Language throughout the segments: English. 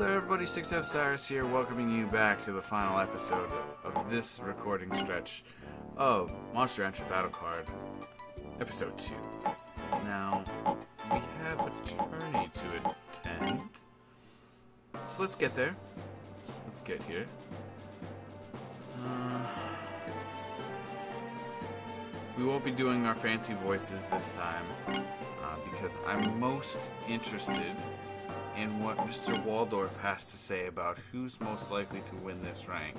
everybody, SixSev Sairis here, welcoming you back to the final episode of this recording stretch of Monster Rancher Battle Card, Episode 2. Now, we have a journey to attend. So let's get there. Let's, let's get here. Uh, we won't be doing our fancy voices this time uh, because I'm most interested in what Mr. Waldorf has to say about who's most likely to win this rank.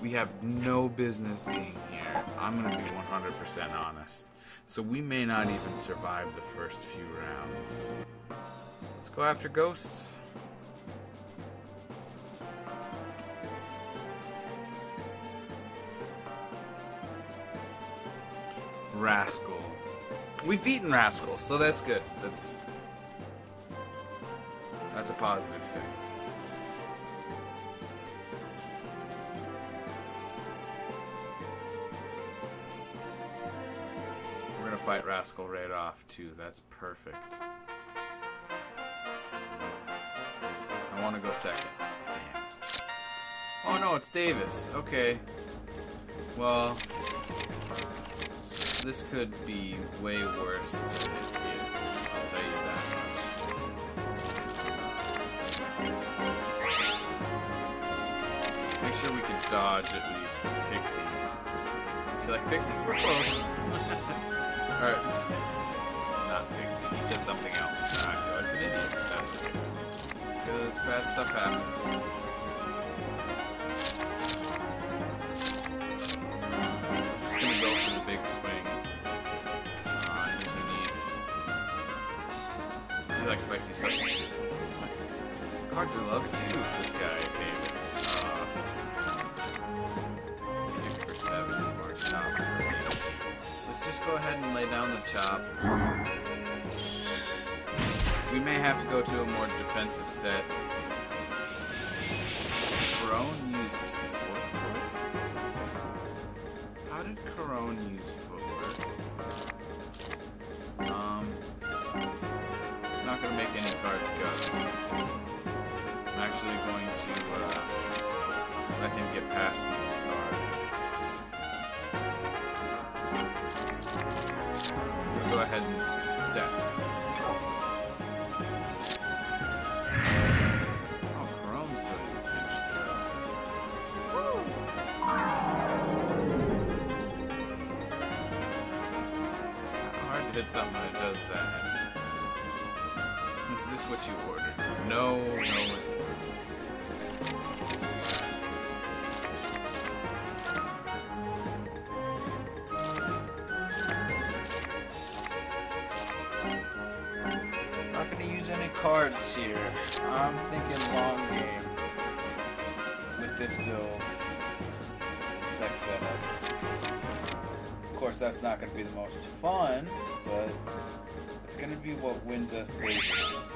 We have no business being here. I'm going to be 100% honest. So we may not even survive the first few rounds. Let's go after ghosts. Rascal. We've beaten Rascal, so that's good. That's that's a positive thing. We're gonna fight Rascal right off too. That's perfect. I want to go second. Oh no, it's Davis. Okay. Well, this could be way worse than it is. I'll tell you that much. Make sure we can dodge at least with Pixie. Feel like Pixie? We're close. Alright. Not Pixie. He said something else. I feel like an idiot. That's okay. Because bad stuff happens. Just gonna go for the big swing. Uh. Do you like spicy stuff? Cards are love too, this guy, a uh, kick for seven or chop for eight. Let's just go ahead and lay down the chop. We may have to go to a more defensive set. Corone used footwork? How did Corone use get past me go ahead and step. Oh, Chrome's doing a pinch throw. Hard to hit something that does that. Is this what you ordered? No, no, here. I'm thinking long game with this build, this deck setup. Of course, that's not gonna be the most fun, but it's gonna be what wins us Davis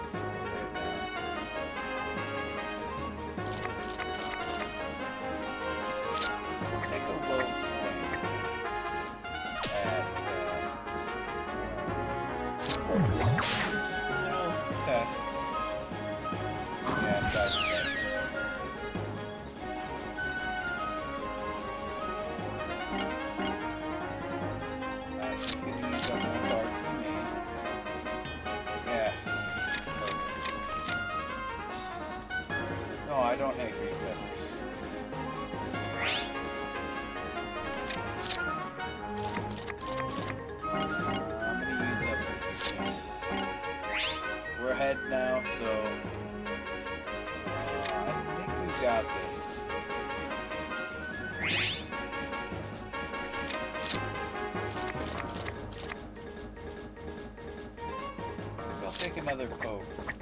another poke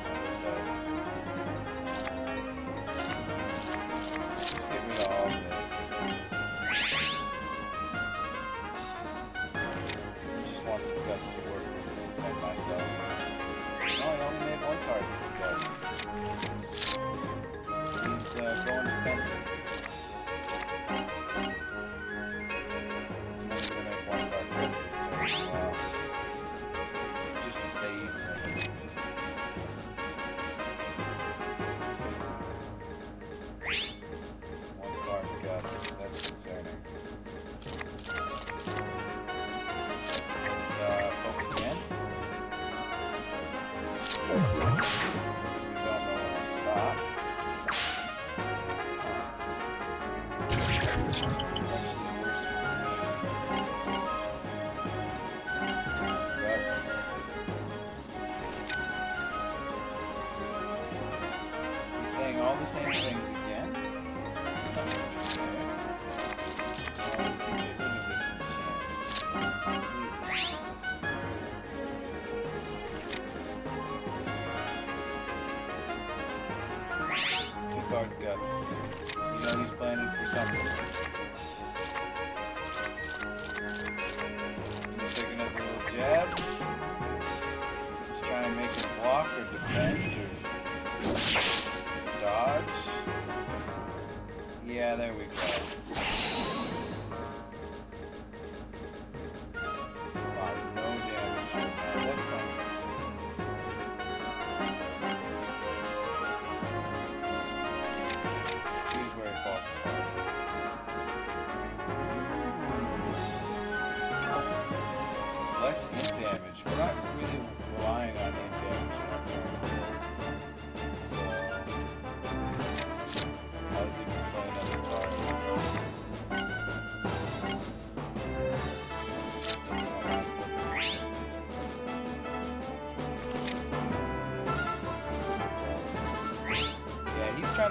because he's uh, the same things again. Two cards guts.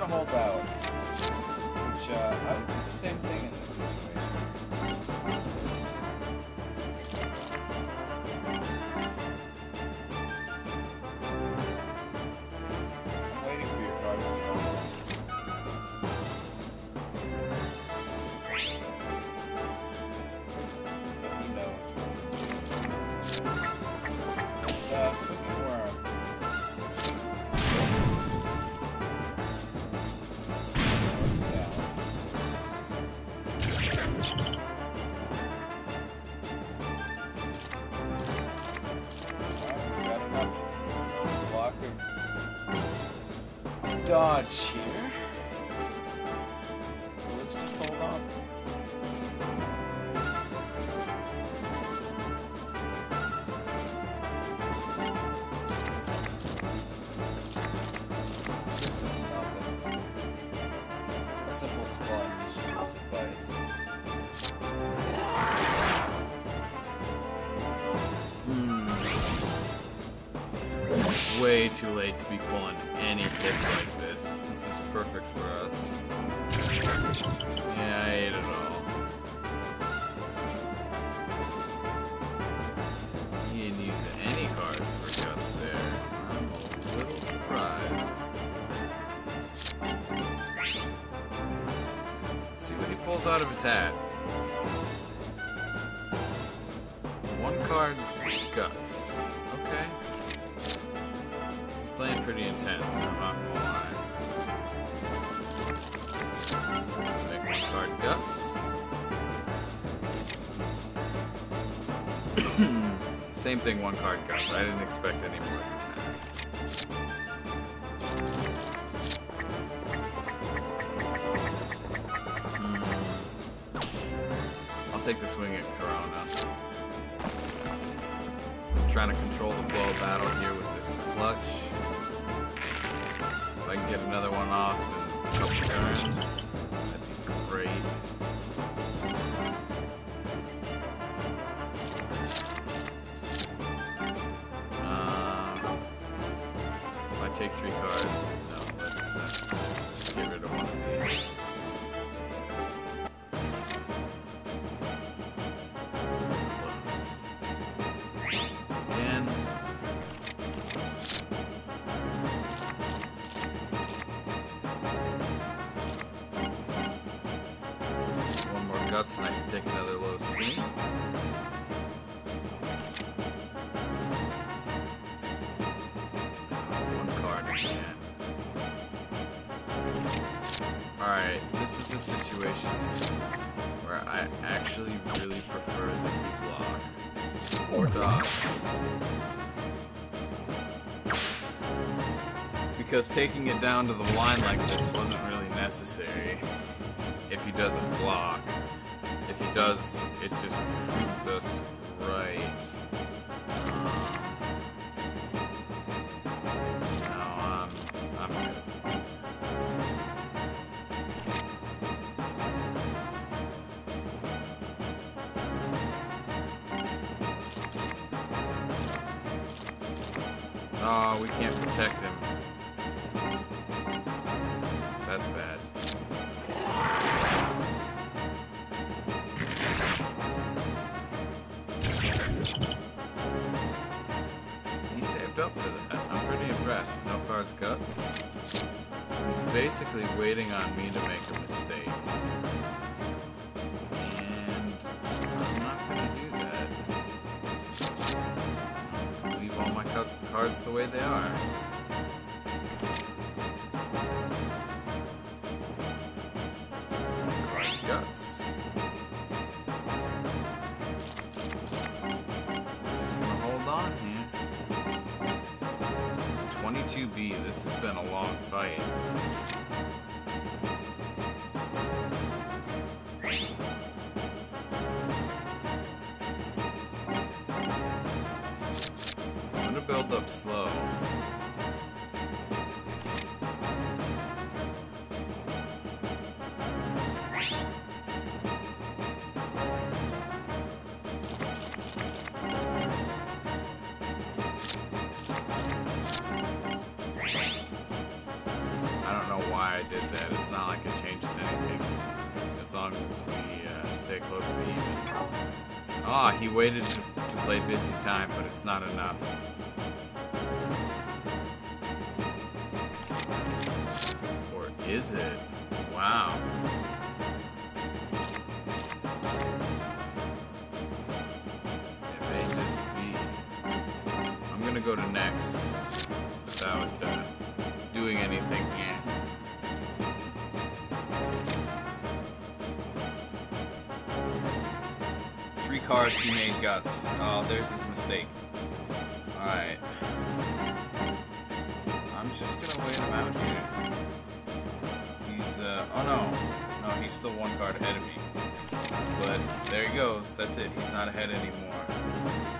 trying to hold out. Which, uh, I would do the same thing in this system. dodge here. So let's just hold on. This is nothing. A simple sponge should suffice. Hmm. Way too late to be pulling any hits like balls out of his hat. One card, guts. Okay. He's playing pretty intense, I'm not gonna lie. Let's make one card, guts. Same thing, one card, guts. I didn't expect any more. Swing at Corona. trying to control the flow of battle here with this clutch. If I can get another one off in a couple turns, that'd be great. Uh, if I take three cards, And I can take another low swing. One card. Alright, this is a situation where I actually really prefer you block or dodge. Because taking it down to the line like this wasn't really necessary if he doesn't block. Does, it just proves us right. Cards the way they are. Guts. Just gonna hold on here. 22B, this has been a long fight. Even. Ah, he waited to, to play busy time, but it's not enough. Go to next without uh, doing anything here. Three cards he made guts. Oh, there's his mistake. Alright. I'm just gonna wait him out here. Uh, oh no. No, he's still one card ahead of me. But there he goes. That's it. He's not ahead anymore.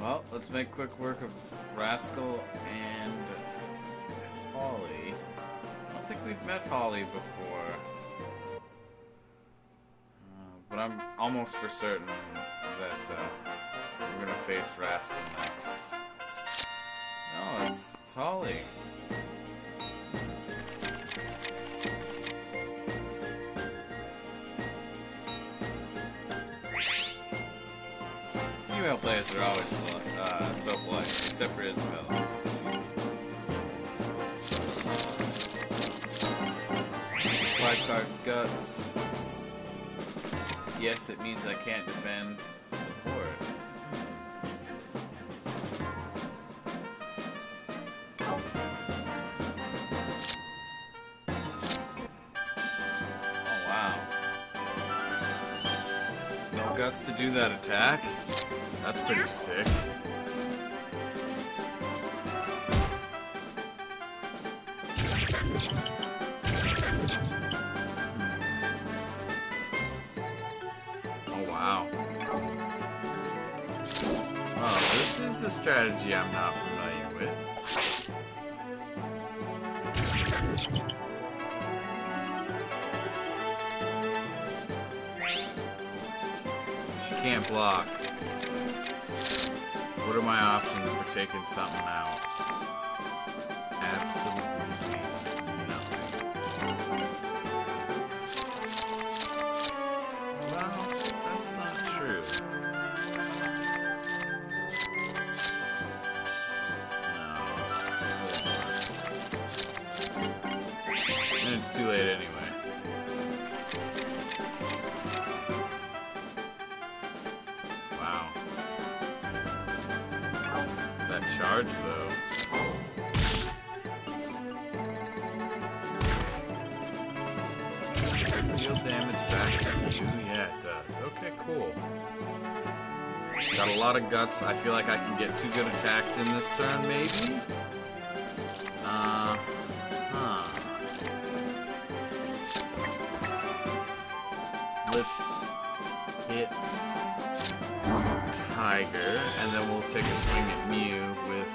Well, let's make quick work of Rascal and Holly. I don't think we've met Holly before. Uh, but I'm almost for certain that uh, we're gonna face Rascal next. No, it's, it's Holly. Female players are always uh, so polite, except for Isabella. Five cards guts. Yes, it means I can't defend do that attack? That's pretty sick. Hmm. Oh wow. Oh, this is a strategy I'm not familiar with. Can't block. What are my options for taking something out? Got a lot of guts. I feel like I can get two good attacks in this turn, maybe? Uh, huh. Let's hit Tiger, and then we'll take a swing at Mew with,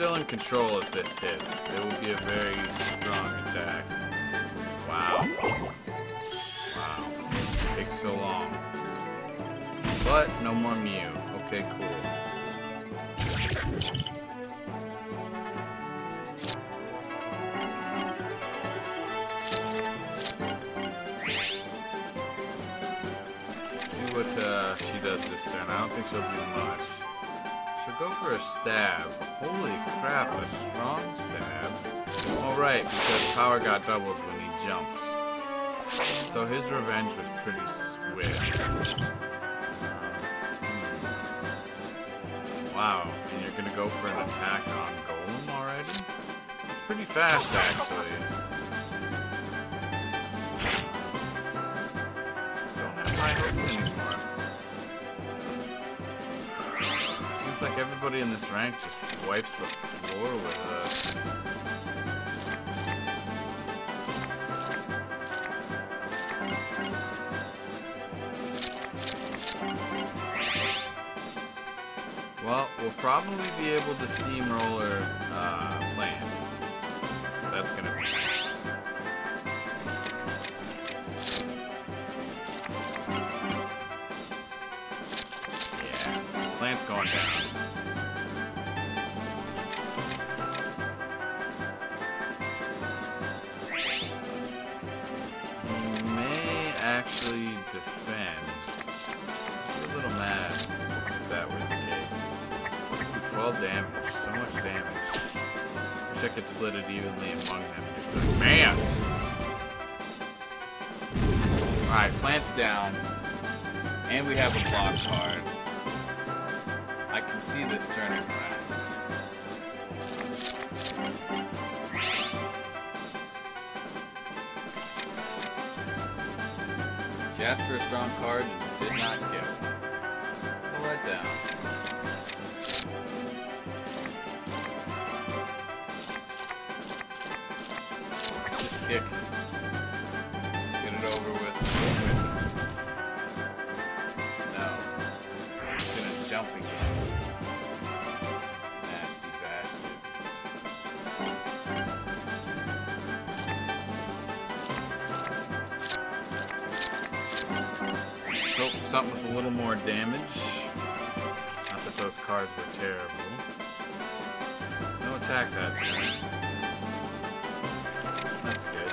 still in control if this hits. It will be a very strong attack. Wow. Wow. It takes so long. But no more Mew. Okay, cool. See what uh, she does this turn. I don't think she'll do much. Go for a stab. Holy crap, a strong stab. Alright, because power got doubled when he jumps. So his revenge was pretty swift. Wow, and you're gonna go for an attack on Golem already? It's pretty fast, actually. Don't have high hopes Seems like everybody in this rank just wipes the floor with us. Well, we'll probably be able to steamroller uh, plant. That's gonna be. Plant's going down. Actually defend. Be a little mad if that were the case. 12 damage, so much damage. Wish I could split it evenly among them. Just like, man! Alright, plant's down. And we have a block card. See this turning around. She asked for a strong card and did not get one. A letdown. Let's just kick. Get it over with. No. He's gonna jump again. Something with a little more damage. Not that those cards were terrible. No attack that turn. That's good.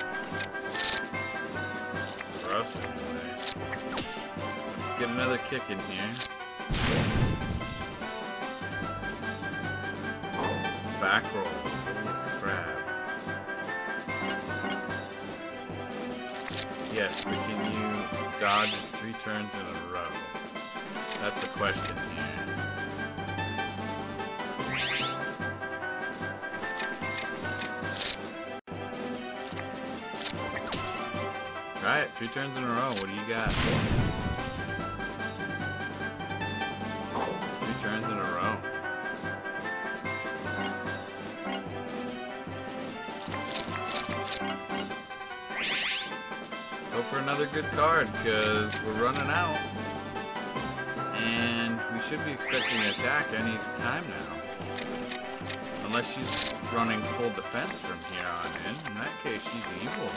For us, anyway. Let's get another kick in here. Back roll. Yes, but can you dodge three turns in a row? That's the question here. It, three turns in a row. What do you got? Good card, because we're running out. And we should be expecting an attack any time now. Unless she's running full defense from here on in. In that case, she's evil.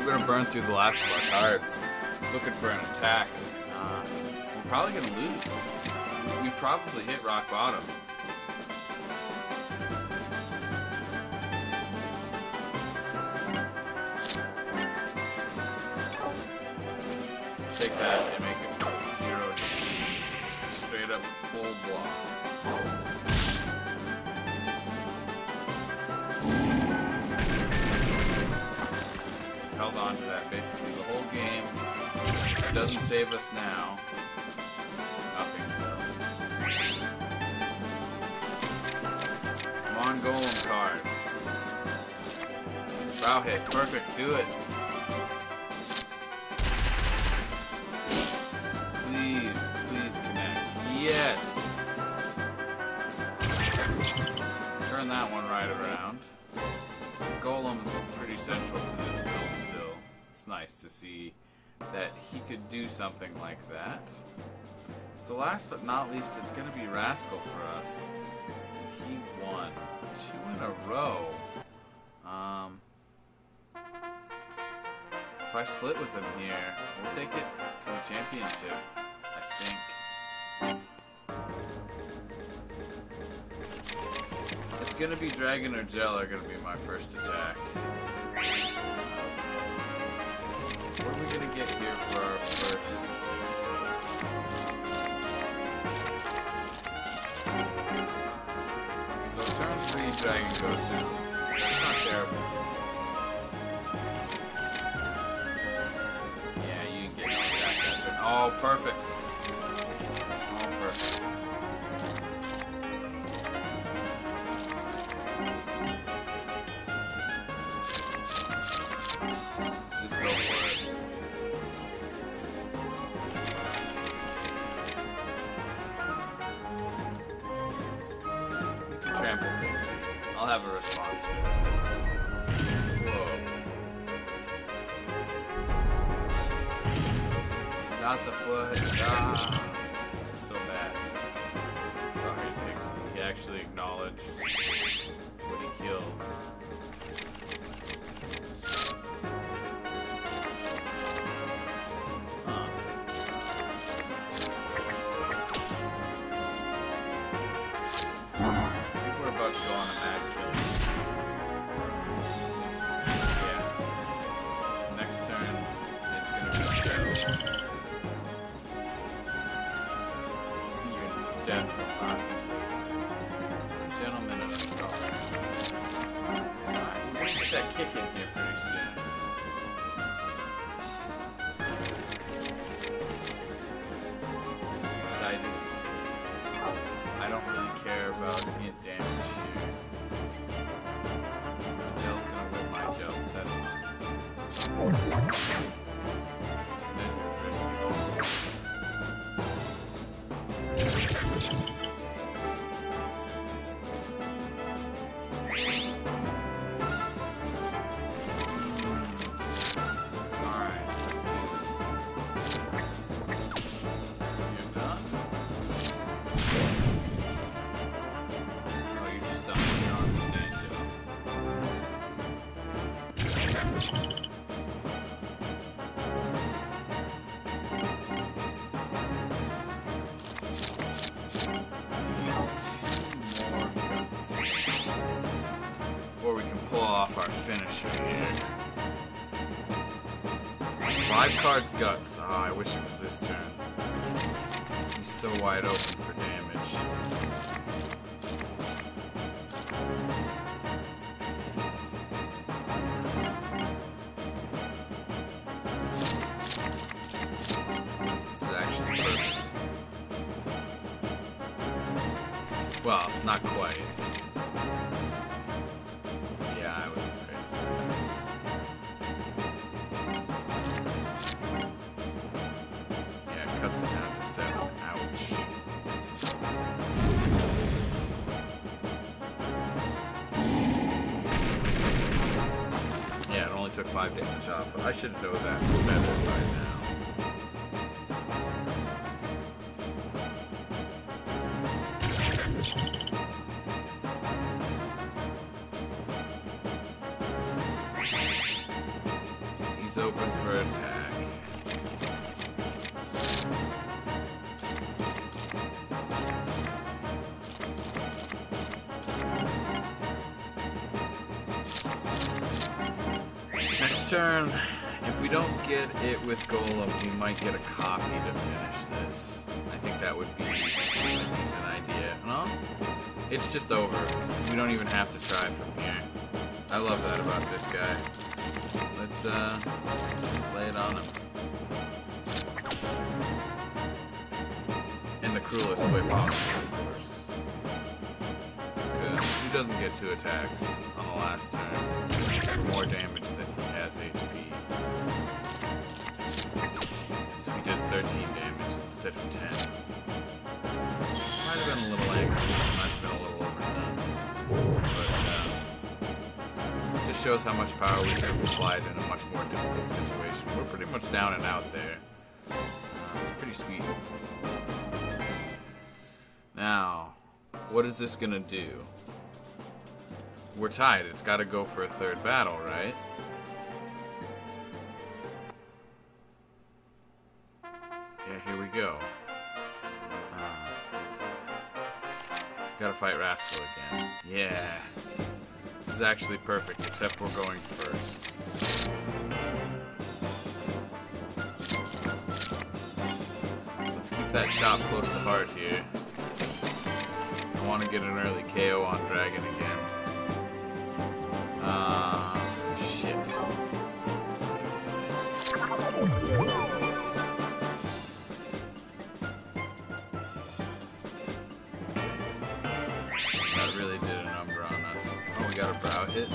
We're gonna burn through the last of our cards, looking for an attack. Uh, we're probably gonna lose. We probably hit rock bottom. Full block. Held on to that basically the whole game. It doesn't save us now. Nothing though. Come on, Golem card. Bow hit, perfect, do it. Central to this build still. It's nice to see that he could do something like that. So last but not least, it's going to be Rascal for us. He won two in a row. Um, if I split with him here, we'll take it to the championship. I think. It's gonna be Dragon or Gel are gonna be my first attack. Get here for our first? So turn three, Dragon goes down. That's not terrible. Yeah, you get that turn. Oh, perfect. The foot. Ah. So bad. Sorry, Dixon. He actually acknowledged off our finisher here. Five cards guts. Ah, I wish it was this turn. He's so wide open for damage. This is actually perfect. Well, not quite. Should known that better by now. He's open for attack. Next turn, if we don't get it with Golem, we might get a copy to finish this. I think that would be a decent idea. No? It's just over. We don't even have to try from here. I love that about this guy. Let's, uh, just lay it on him. In the cruelest way possible, of course. Because he doesn't get two attacks on the last turn. More damage than he has HP. So he did 13 damage instead of 10. Might have been a little angry, might have been a little overdone. But, uh, it just shows how much power we could have applied in a much more difficult situation. We're pretty much down and out there. Uh, it's pretty sweet. Now, what is this gonna do? We're tied. It's got to go for a third battle, right? Here we go. Uh, gotta fight Rascal again. Yeah. This is actually perfect, except we're going first. Let's keep that shot close to heart here. I want to get an early KO on Dragon again. Uh, hit.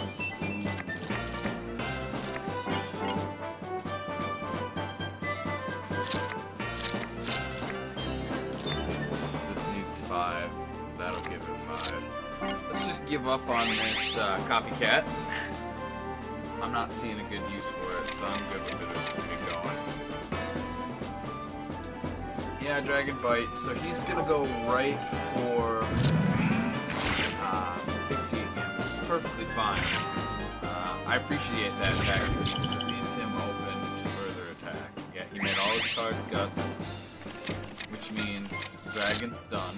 This needs five. That'll give it five. let's just give up on this uh, copycat. I'm not seeing a good use for it, so I'm good with it. Going. Yeah, Dragon Bite. So he's gonna go right for perfectly fine. Uh, I appreciate that attack because it leaves him open to further attack. Yeah, he made all his cards guts, which means Dragon's done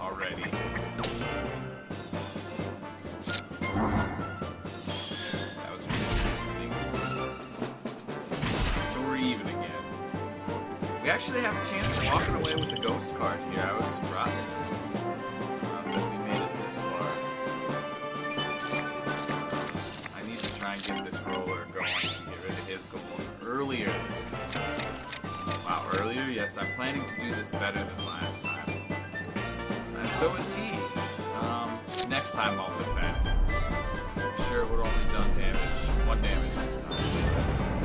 already. That was So we're even again. We actually have a chance of walking away with the ghost card here. I was surprised try and get this roller going and get rid of his goal earlier this time. Wow, earlier? Yes, I'm planning to do this better than last time. And so is he. Um, next time I'll defend. I'm sure it would only done damage, one damage this time.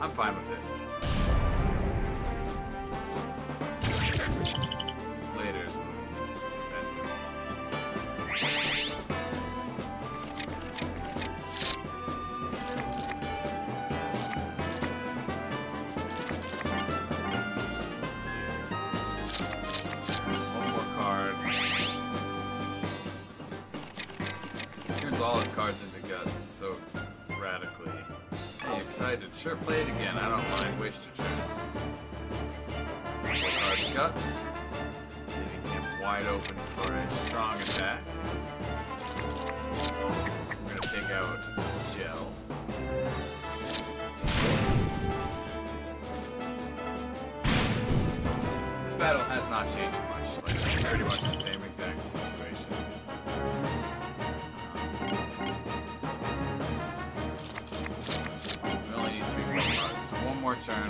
I'm fine with it. Open for a strong attack.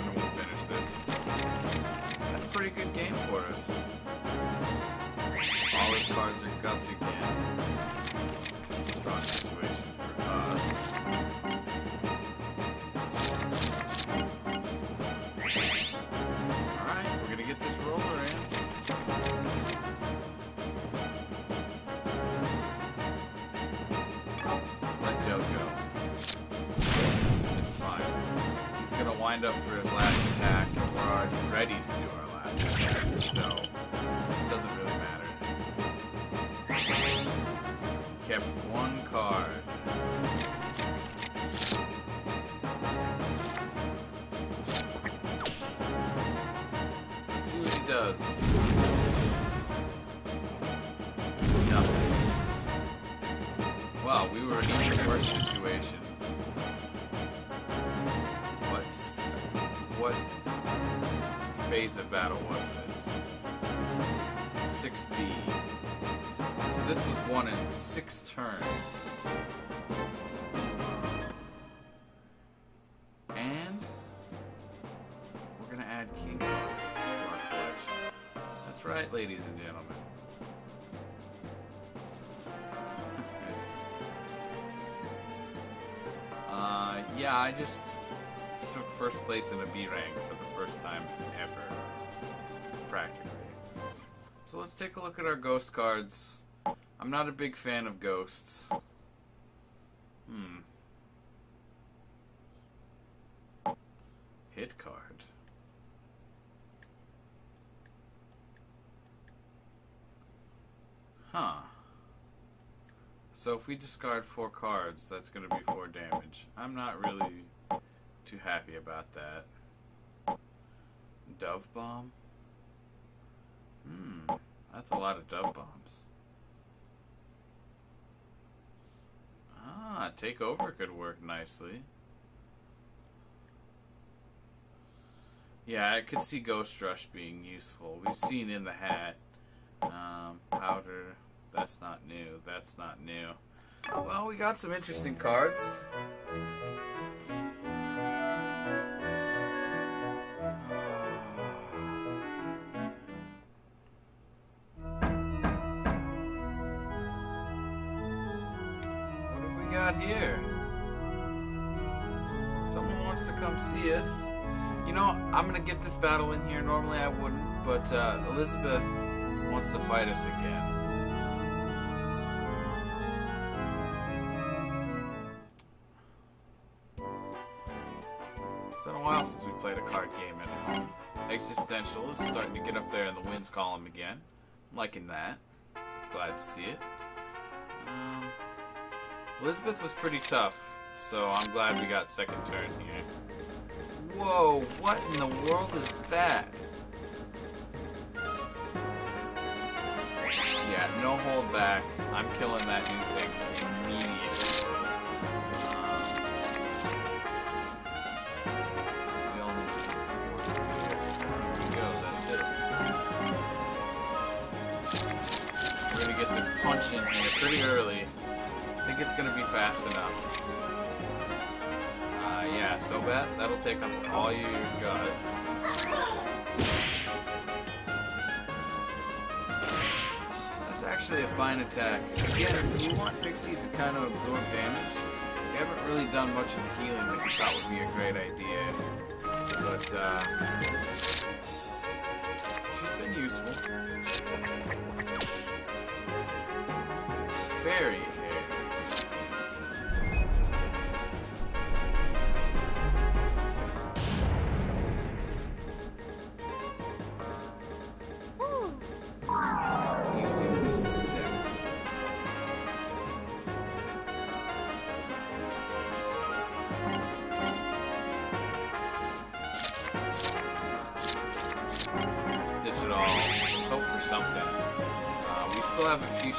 And we'll finish this. That's a pretty good game for us. All his cards are guts again. Strong situation for us. He's up for his last attack, and we're already ready to do our last attack, so it doesn't really matter. Kept one card. Let's see what he does. Nothing. Wow, we were in even worse situation. Battle was this? Six B. So this was won in six turns. And we're gonna add King to our collection. That's right, ladies and gentlemen. uh, yeah, I just took first place in a B rank for the first time ever. So let's take a look at our ghost cards. I'm not a big fan of ghosts. Hmm. Hit card. Huh. So if we discard four cards, that's going to be four damage. I'm not really too happy about that. Dove bomb? That's a lot of dove bombs. Ah, take over could work nicely. Yeah, I could see Ghost Rush being useful. We've seen in the hat. Um, powder. That's not new. That's not new. Well, we got some interesting cards. wants to come see us, you know, I'm going to get this battle in here. Normally I wouldn't, but uh, Elizabeth wants to fight us again. It's been a while since we played a card game at home. Existential is starting to get up there in the wins column again. I'm liking that. Glad to see it. Um, Elizabeth was pretty tough so I'm glad we got second turn here. Whoa, what in the world is that? Yeah, no hold back. I'm killing that new thing immediately. Um, we only need four to do this. Here we go, that's it. We're gonna get this punch in here pretty early. I think it's gonna be fast enough. Yeah, so that, that'll take up all your guts. That's actually a fine attack. Again, you want Pixie to kind of absorb damage. You haven't really done much of the healing that thought would be a great idea. But, uh... She's been useful. Fairy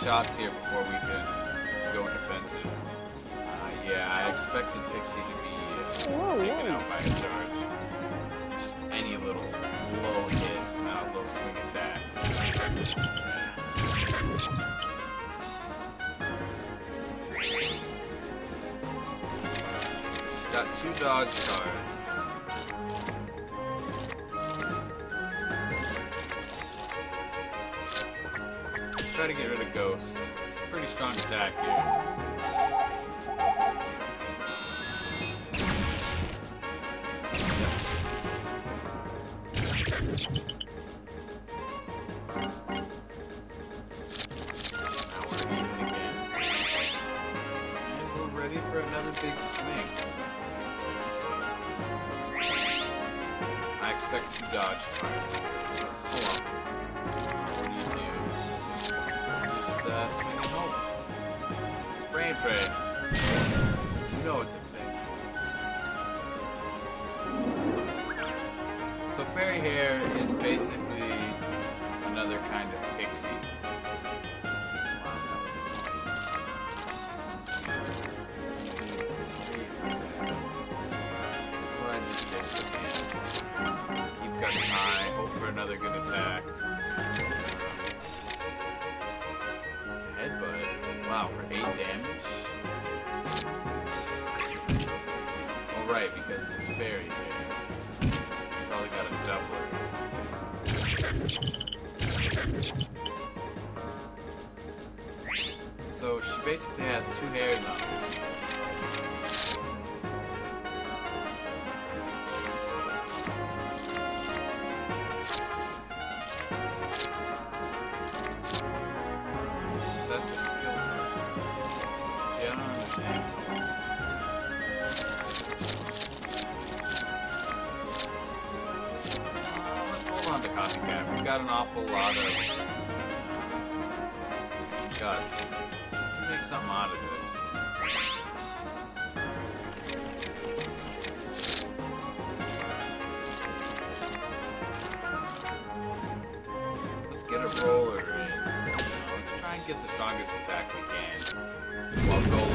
shots here before we can go defensive. Uh, yeah, I expected Pixie to be uh, taken out by a charge. Just any little low hit, uh, low swing attack. She's got two dodge cards. It's a pretty strong attack here. And we're ready for another big swing. I expect dodge cards. On. What do you do? Uh, swing and hope. Spray and pray. You know it's a thing. So fairy hair is basically another kind of pixie. Keep guts high, hope for another good attack. 8 damage? Oh, right, because it's fairy hair. It's probably got a doubler. So she basically has two hairs on her. Copycat. We've got an awful lot of guts. Make something out of this. Let's get a roller in. Let's try and get the strongest attack we can while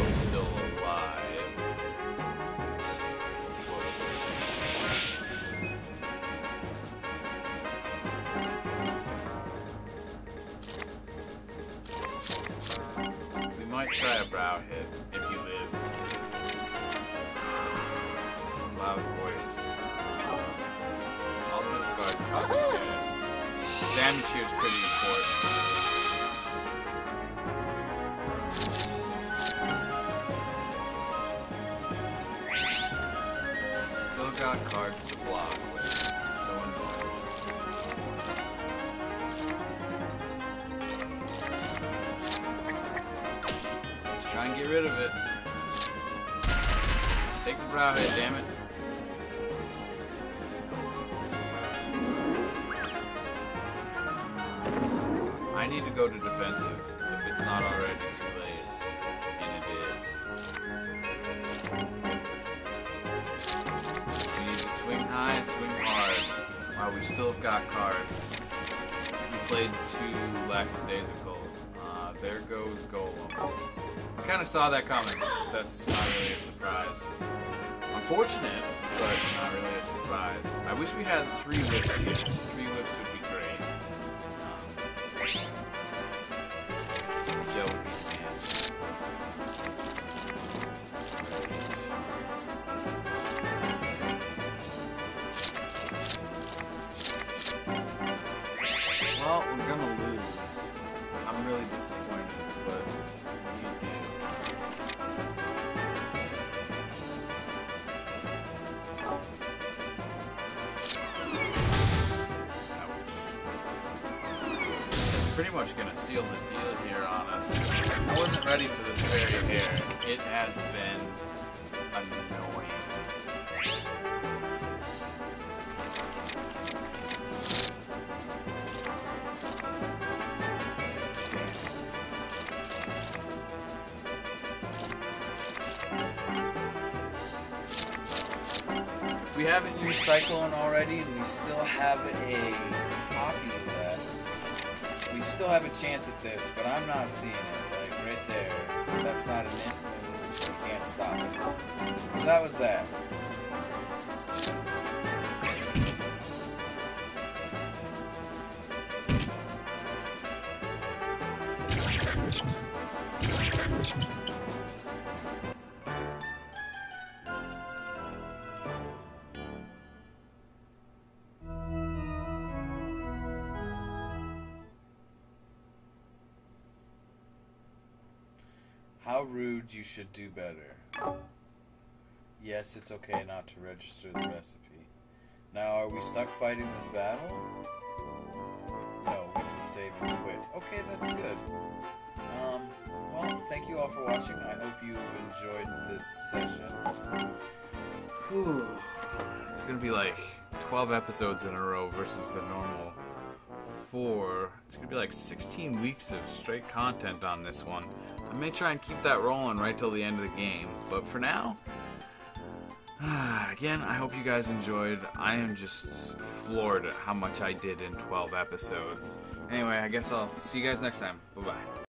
might try a brow hit if he lives. Loud voice. I'll discard copycat. Damage here is pretty important. She's still got cards to block Damn it. I need to go to defensive if it's not already too late. And it is. We need to swing high and swing hard. while we still have got cards. We played two lackadaisical. Uh, there goes Golem. I kind of saw that coming. That's not really a surprise. Unfortunate, but not really a surprise. I wish we had three whips here. Three still have a copy left. We still have a chance at this, but I'm not seeing it. Like right there. That's not an int. We can't stop it. So that was that. How rude you should do better. Yes, it's okay not to register the recipe. Now, are we stuck fighting this battle? No, we can save and quit. Okay, that's good. Um, well, thank you all for watching. I hope you've enjoyed this session. Whew. It's gonna be like 12 episodes in a row versus the normal four. It's gonna be like 16 weeks of straight content on this one. I may try and keep that rolling right till the end of the game, but for now, again, I hope you guys enjoyed. I am just floored at how much I did in 12 episodes. Anyway, I guess I'll see you guys next time. Bye bye.